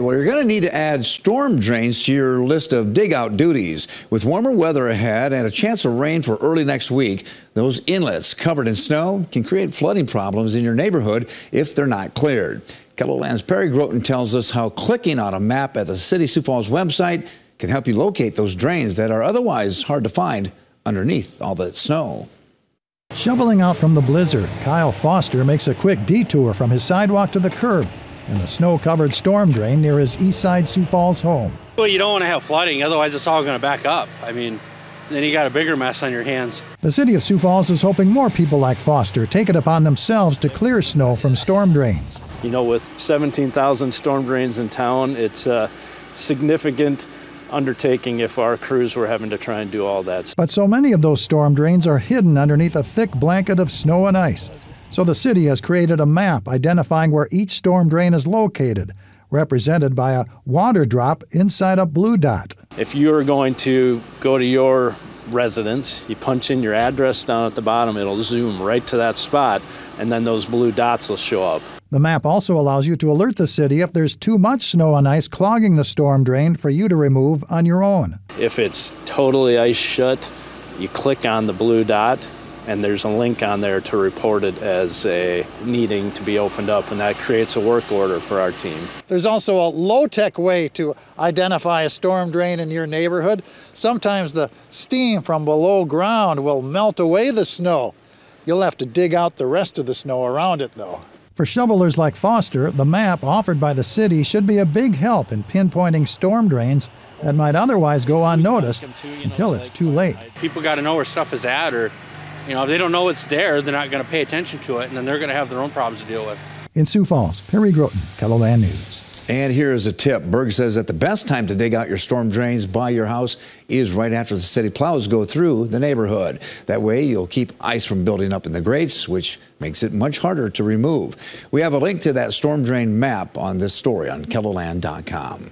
Well, you're going to need to add storm drains to your list of dig out duties. With warmer weather ahead and a chance of rain for early next week, those inlets covered in snow can create flooding problems in your neighborhood if they're not cleared. KELOLAND's Perry Groten tells us how clicking on a map at the City Sioux Falls website can help you locate those drains that are otherwise hard to find underneath all that snow. Shoveling out from the blizzard, Kyle Foster makes a quick detour from his sidewalk to the curb and the snow covered storm drain near his east side Sioux Falls home. Well, you don't want to have flooding, otherwise, it's all going to back up. I mean, then you got a bigger mess on your hands. The city of Sioux Falls is hoping more people like Foster take it upon themselves to clear snow from storm drains. You know, with 17,000 storm drains in town, it's a significant undertaking if our crews were having to try and do all that. But so many of those storm drains are hidden underneath a thick blanket of snow and ice. So the city has created a map identifying where each storm drain is located, represented by a water drop inside a blue dot. If you are going to go to your residence, you punch in your address down at the bottom, it'll zoom right to that spot, and then those blue dots will show up. The map also allows you to alert the city if there's too much snow and ice clogging the storm drain for you to remove on your own. If it's totally ice shut, you click on the blue dot and there's a link on there to report it as a needing to be opened up and that creates a work order for our team. There's also a low-tech way to identify a storm drain in your neighborhood. Sometimes the steam from below ground will melt away the snow. You'll have to dig out the rest of the snow around it though. For shovelers like Foster, the map offered by the city should be a big help in pinpointing storm drains that might otherwise go unnoticed until it's too late. People got to know where stuff is at or you know, if they don't know it's there, they're not going to pay attention to it, and then they're going to have their own problems to deal with. In Sioux Falls, Perry Groten, KELOLAND News. And here's a tip. Berg says that the best time to dig out your storm drains by your house is right after the city plows go through the neighborhood. That way you'll keep ice from building up in the grates, which makes it much harder to remove. We have a link to that storm drain map on this story on KELOLAND.com.